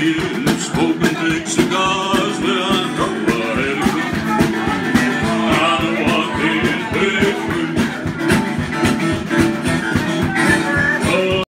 Hilfsburg mit Mexikern.